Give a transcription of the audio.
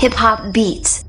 hip hop beats.